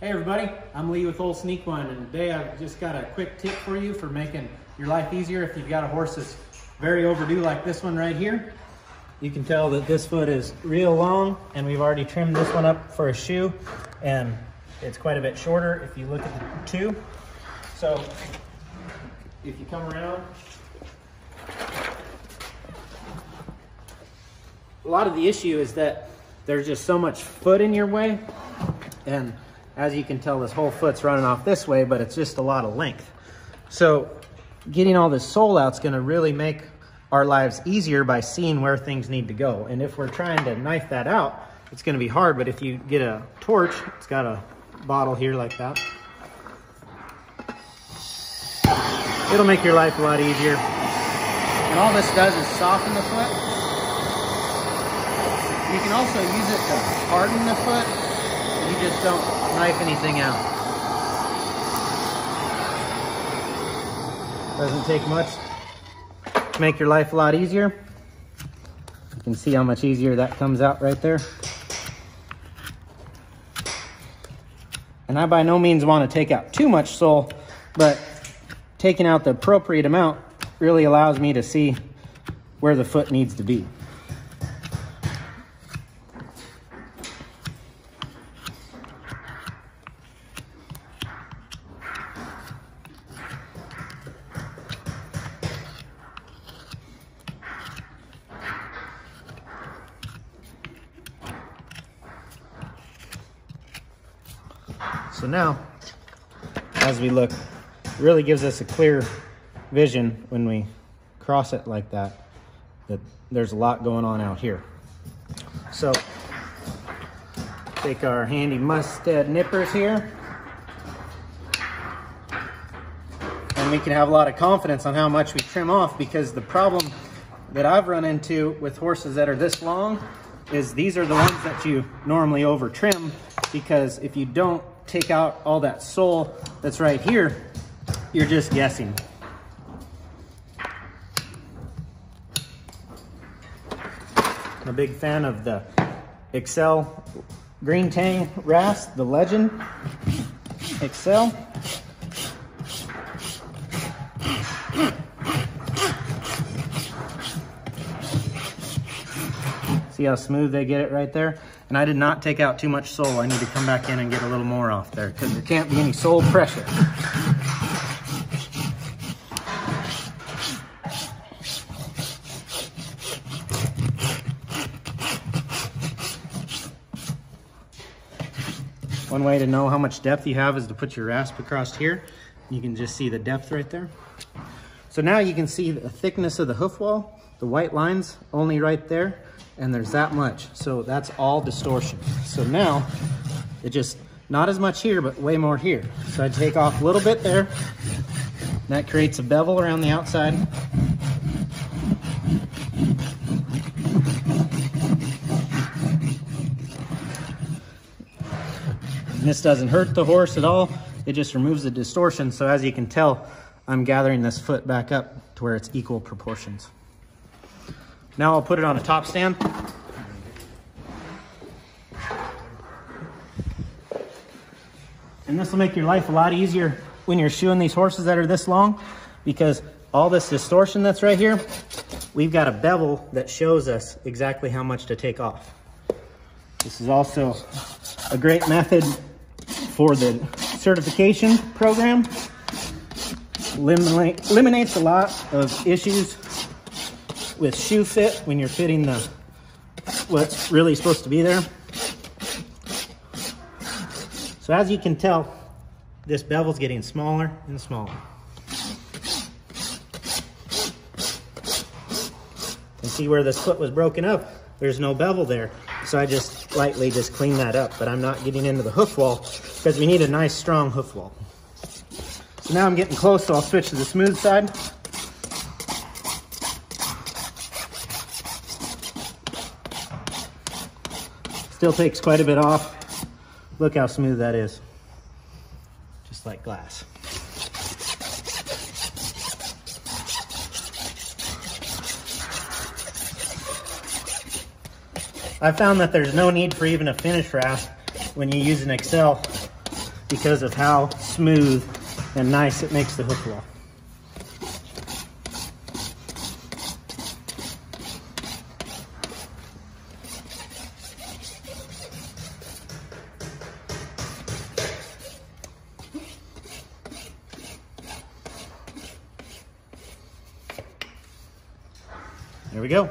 Hey everybody, I'm Lee with Olsen Equine and today I've just got a quick tip for you for making your life easier if you've got a horse that's very overdue like this one right here. You can tell that this foot is real long and we've already trimmed this one up for a shoe and it's quite a bit shorter if you look at the two. So if you come around, a lot of the issue is that there's just so much foot in your way and as you can tell this whole foot's running off this way but it's just a lot of length. So getting all this sole out is going to really make our lives easier by seeing where things need to go. And if we're trying to knife that out it's going to be hard but if you get a torch it's got a bottle here like that it'll make your life a lot easier. And all this does is soften the foot. You can also use it to harden the foot. You just don't knife anything out. Doesn't take much to make your life a lot easier. You can see how much easier that comes out right there. And I by no means want to take out too much sole, but taking out the appropriate amount really allows me to see where the foot needs to be. So now, as we look, really gives us a clear vision when we cross it like that, that there's a lot going on out here. So, take our handy Mustad nippers here. And we can have a lot of confidence on how much we trim off because the problem that I've run into with horses that are this long is these are the ones that you normally over trim because if you don't take out all that sole that's right here, you're just guessing. I'm a big fan of the Excel Green Tang Rasp, the Legend Excel. See how smooth they get it right there? And I did not take out too much sole. I need to come back in and get a little more off there because there can't be any sole pressure. One way to know how much depth you have is to put your rasp across here. You can just see the depth right there. So now you can see the thickness of the hoof wall, the white lines only right there and there's that much. So that's all distortion. So now it just, not as much here, but way more here. So I take off a little bit there. That creates a bevel around the outside. And this doesn't hurt the horse at all. It just removes the distortion. So as you can tell, I'm gathering this foot back up to where it's equal proportions. Now I'll put it on a top stand. And this will make your life a lot easier when you're shoeing these horses that are this long because all this distortion that's right here, we've got a bevel that shows us exactly how much to take off. This is also a great method for the certification program. Eliminate, eliminates a lot of issues with shoe fit when you're fitting the what's really supposed to be there. So as you can tell, this bevel's getting smaller and smaller. And see where this foot was broken up, there's no bevel there. So I just lightly just clean that up, but I'm not getting into the hoof wall because we need a nice strong hoof wall. Now I'm getting close, so I'll switch to the smooth side. Still takes quite a bit off. Look how smooth that is. Just like glass. I found that there's no need for even a finish rasp when you use an Excel because of how smooth and nice it makes the hoof wall. There we go.